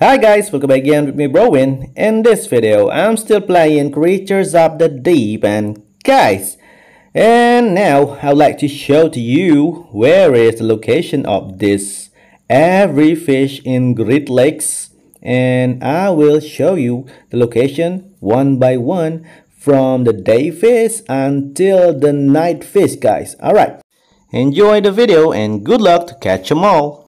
Hi guys, welcome back again with me Browin. In this video, I'm still playing Creatures of the Deep and guys, and now I would like to show to you where is the location of this every fish in Great Lakes and I will show you the location one by one from the day fish until the night fish guys. Alright, enjoy the video and good luck to catch them all.